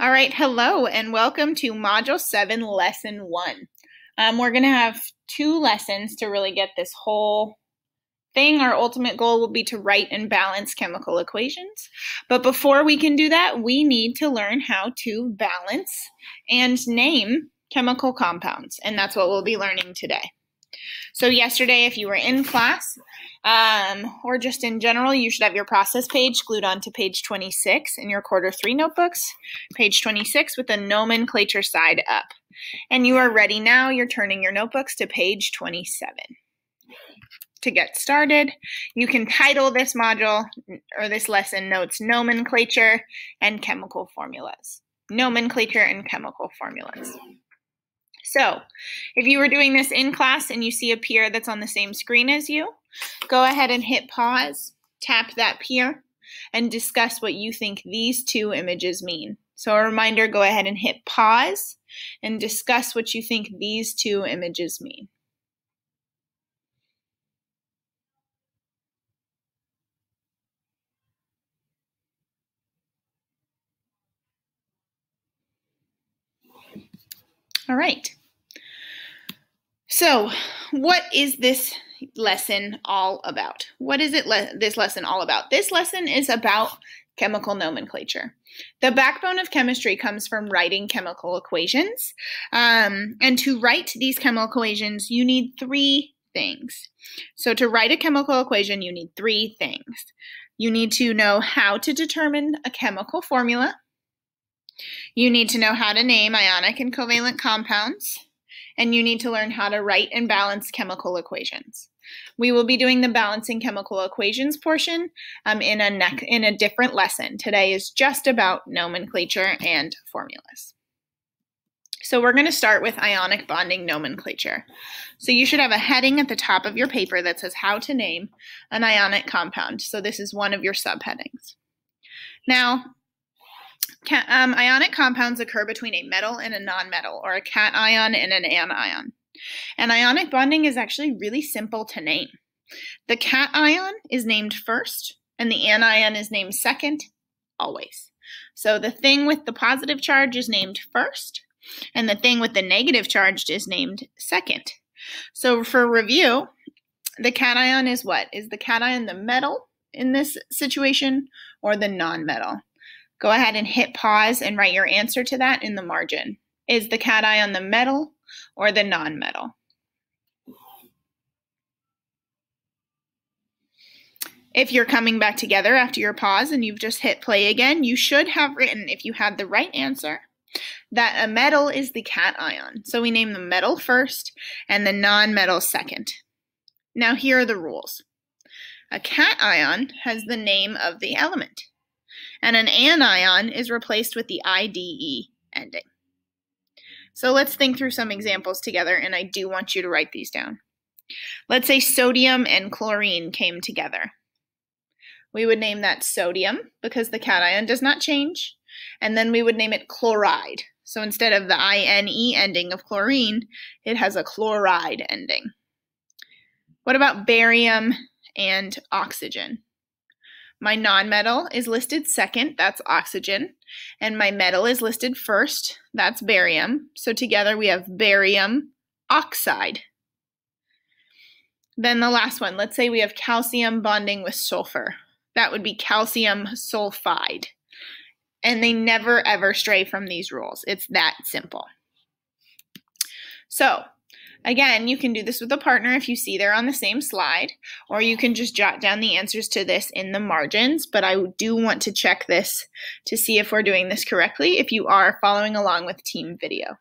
All right, hello, and welcome to Module 7, Lesson 1. Um, we're going to have two lessons to really get this whole thing. Our ultimate goal will be to write and balance chemical equations. But before we can do that, we need to learn how to balance and name chemical compounds, and that's what we'll be learning today. So, yesterday, if you were in class um, or just in general, you should have your process page glued onto page 26 in your quarter three notebooks, page 26 with the nomenclature side up. And you are ready now. You're turning your notebooks to page 27. To get started, you can title this module or this lesson Notes Nomenclature and Chemical Formulas. Nomenclature and Chemical Formulas. So, if you were doing this in class and you see a peer that's on the same screen as you, go ahead and hit pause, tap that peer, and discuss what you think these two images mean. So, a reminder go ahead and hit pause and discuss what you think these two images mean. All right. So, what is this lesson all about? What is it le- this lesson all about? This lesson is about chemical nomenclature. The backbone of chemistry comes from writing chemical equations. Um, and to write these chemical equations, you need three things. So, to write a chemical equation, you need three things. You need to know how to determine a chemical formula. You need to know how to name ionic and covalent compounds and you need to learn how to write and balance chemical equations. We will be doing the balancing chemical equations portion um, in a ne- in a different lesson. Today is just about nomenclature and formulas. So we're going to start with ionic bonding nomenclature. So you should have a heading at the top of your paper that says how to name an ionic compound. So this is one of your subheadings. Now, um, ionic compounds occur between a metal and a nonmetal, or a cation and an anion. And ionic bonding is actually really simple to name. The cation is named first, and the anion is named second, always. So the thing with the positive charge is named first, and the thing with the negative charge is named second. So for review, the cation is what? Is the cation the metal in this situation or the nonmetal? Go ahead and hit pause and write your answer to that in the margin. Is the cation the metal or the nonmetal? If you're coming back together after your pause and you've just hit play again, you should have written, if you had the right answer, that a metal is the cation. So we name the metal first and the nonmetal second. Now here are the rules. A cation has the name of the element and an anion is replaced with the IDE ending. So let's think through some examples together, and I do want you to write these down. Let's say sodium and chlorine came together. We would name that sodium because the cation does not change, and then we would name it chloride. So instead of the INE ending of chlorine, it has a chloride ending. What about barium and oxygen? My nonmetal is listed second, that's oxygen, and my metal is listed first, that's barium. So together we have barium oxide. Then the last one, let's say we have calcium bonding with sulfur. That would be calcium sulfide. And they never ever stray from these rules. It's that simple. So, Again, you can do this with a partner if you see they're on the same slide, or you can just jot down the answers to this in the margins. But I do want to check this to see if we're doing this correctly if you are following along with team video.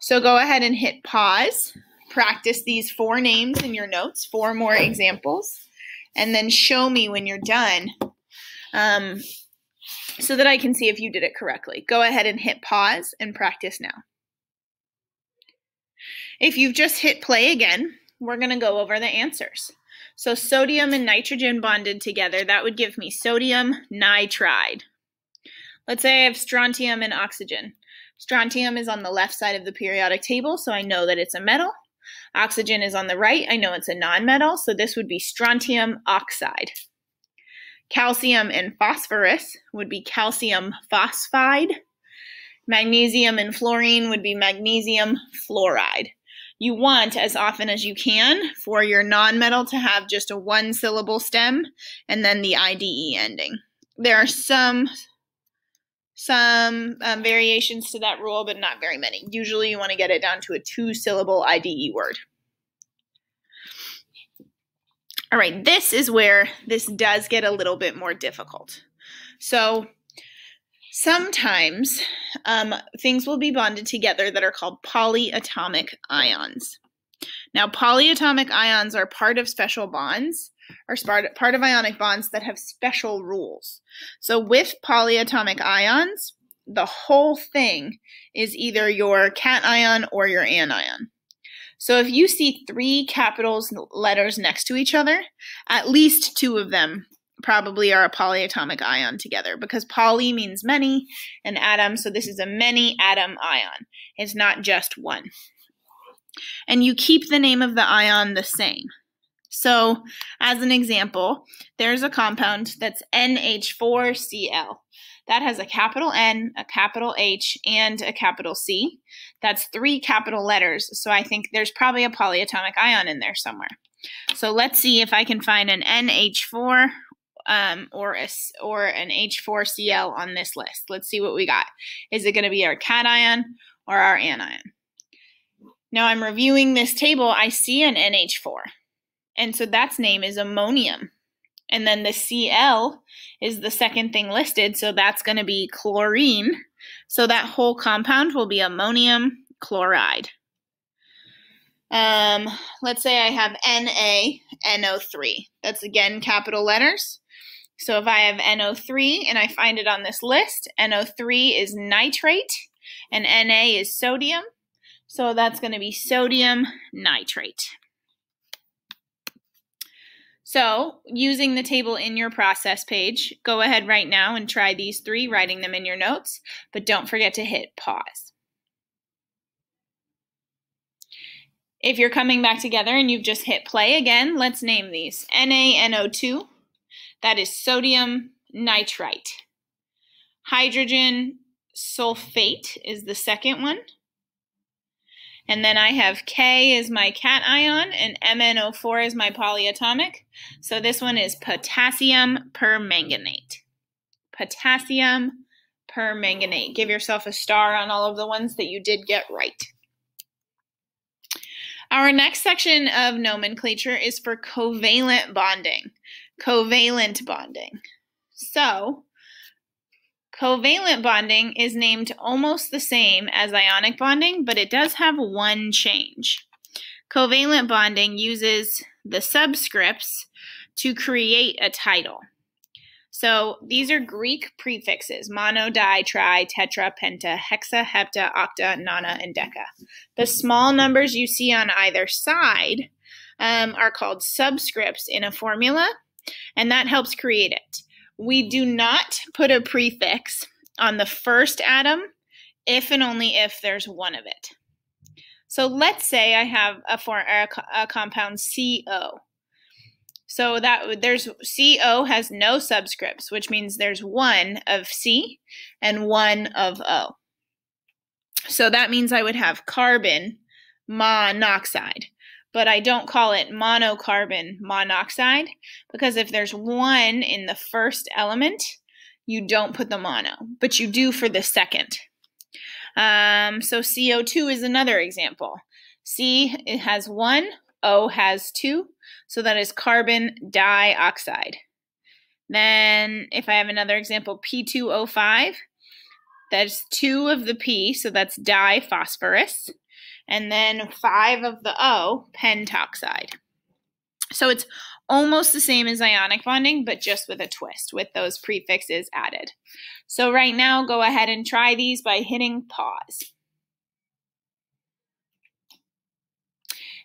So go ahead and hit pause, practice these four names in your notes, four more examples, and then show me when you're done um, so that I can see if you did it correctly. Go ahead and hit pause and practice now. If you've just hit play again, we're going to go over the answers. So sodium and nitrogen bonded together, that would give me sodium nitride. Let's say I have strontium and oxygen. Strontium is on the left side of the periodic table, so I know that it's a metal. Oxygen is on the right, I know it's a nonmetal, so this would be strontium oxide. Calcium and phosphorus would be calcium phosphide. Magnesium and fluorine would be magnesium fluoride. You want, as often as you can, for your non-metal to have just a one syllable stem and then the IDE ending. There are some some um, variations to that rule, but not very many. Usually you want to get it down to a two syllable IDE word. All right, this is where this does get a little bit more difficult. So sometimes um, things will be bonded together that are called polyatomic ions. Now, polyatomic ions are part of special bonds, are part of ionic bonds that have special rules. So, with polyatomic ions, the whole thing is either your cation or your anion. So if you see three capitals letters next to each other, at least two of them probably are a polyatomic ion together because poly means many and atom, so this is a many atom ion. It's not just one. And you keep the name of the ion the same. So, as an example, there's a compound that's NH4Cl. That has a capital N, a capital H, and a capital C. That's three capital letters. So I think there's probably a polyatomic ion in there somewhere. So let's see if I can find an NH4 um, or a, or an H4Cl on this list. Let's see what we got. Is it going to be our cation or our anion? Now I'm reviewing this table. I see an NH4. And so that's name is ammonium. And then the Cl is the second thing listed, so that's going to be chlorine. So that whole compound will be ammonium chloride. Um, let's say I have NaNO3. That's again capital letters. So if I have NO3 and I find it on this list, NO3 is nitrate and Na is sodium. So that's going to be sodium nitrate. So, using the table in your process page, go ahead right now and try these three, writing them in your notes, but don't forget to hit pause. If you're coming back together and you've just hit play again, let's name these. NaNO2, that is sodium nitrite. Hydrogen sulfate is the second one. And then I have K is my cation and MnO4 is my polyatomic. So this one is potassium permanganate. Potassium permanganate. Give yourself a star on all of the ones that you did get right. Our next section of nomenclature is for covalent bonding. Covalent bonding. So, Covalent bonding is named almost the same as ionic bonding, but it does have one change. Covalent bonding uses the subscripts to create a title. So these are Greek prefixes mono, di, tri, tetra, penta, hexa, hepta, octa, nona, and deca. The small numbers you see on either side um, are called subscripts in a formula, and that helps create it. We do not put a prefix on the first atom if and only if there's one of it. So let's say I have a, for, a, a compound CO. So that there's CO has no subscripts, which means there's one of C and one of O. So that means I would have carbon monoxide but I don't call it monocarbon monoxide because if there's one in the first element, you don't put the mono, but you do for the second. Um, so CO2 is another example. C it has one, O has two, so that is carbon dioxide. Then if I have another example, P2O5, that's two of the P, so that's diphosphorus and then five of the O, pentoxide. So it's almost the same as ionic bonding, but just with a twist, with those prefixes added. So right now, go ahead and try these by hitting pause.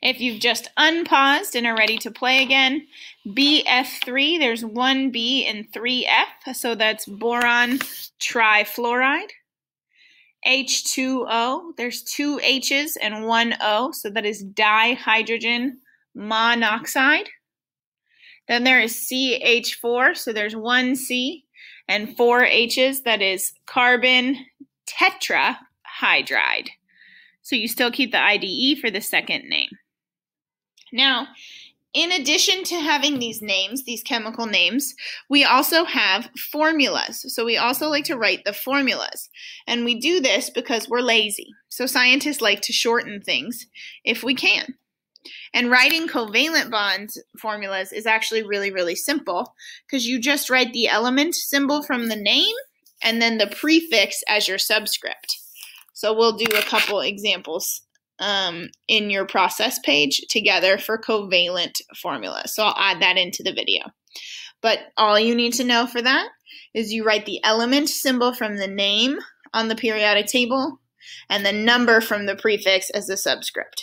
If you've just unpaused and are ready to play again, BF3, there's one B and three F, so that's boron trifluoride. H2O. There's two H's and one O, so that is dihydrogen monoxide. Then there is CH4, so there's one C and four H's, that is carbon tetrahydride. So you still keep the IDE for the second name. Now, in addition to having these names, these chemical names, we also have formulas. So we also like to write the formulas. And we do this because we're lazy. So scientists like to shorten things if we can. And writing covalent bonds formulas is actually really, really simple because you just write the element symbol from the name and then the prefix as your subscript. So we'll do a couple examples um, in your process page together for covalent formulas. So I'll add that into the video. But all you need to know for that is you write the element symbol from the name on the periodic table and the number from the prefix as the subscript.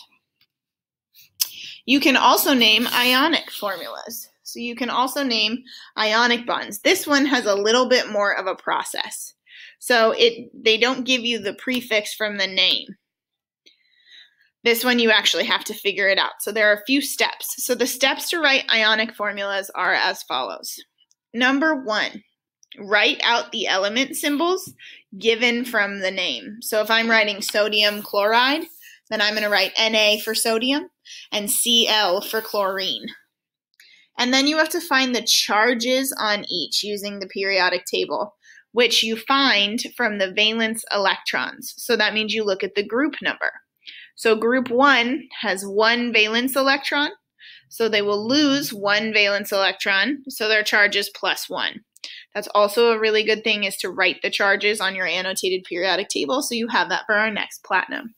You can also name ionic formulas. So you can also name ionic bonds. This one has a little bit more of a process. So it they don't give you the prefix from the name. This one you actually have to figure it out. So there are a few steps. So the steps to write ionic formulas are as follows. Number one, write out the element symbols given from the name. So if I'm writing sodium chloride, then I'm going to write Na for sodium and Cl for chlorine. And then you have to find the charges on each using the periodic table, which you find from the valence electrons. So that means you look at the group number. So group one has one valence electron. So they will lose one valence electron. So their charge is plus one. That's also a really good thing is to write the charges on your annotated periodic table. So you have that for our next platinum.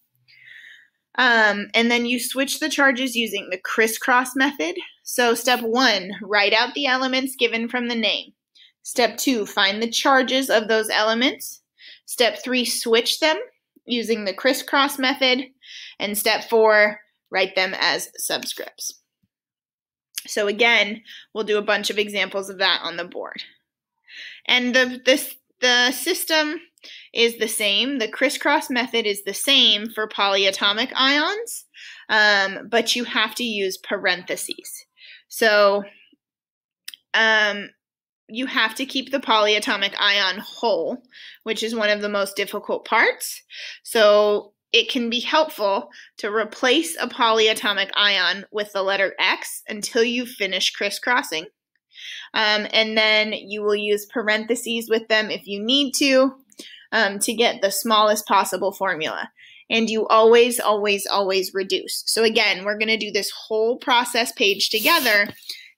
Um, and then you switch the charges using the crisscross method. So step one, write out the elements given from the name. Step two, find the charges of those elements. Step three, switch them using the crisscross method. And step four, write them as subscripts. So again, we'll do a bunch of examples of that on the board. And the, the, the system is the same. The crisscross method is the same for polyatomic ions, um, but you have to use parentheses. So um, you have to keep the polyatomic ion whole, which is one of the most difficult parts. So it can be helpful to replace a polyatomic ion with the letter X until you finish crisscrossing. Um, and then you will use parentheses with them if you need to um, to get the smallest possible formula. And you always, always, always reduce. So again, we're going to do this whole process page together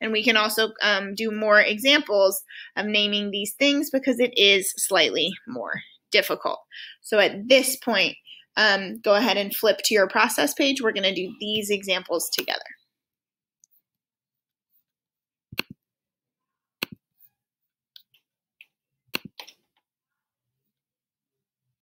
and we can also um, do more examples of naming these things because it is slightly more difficult. So at this point, um, go ahead and flip to your process page. We're going to do these examples together.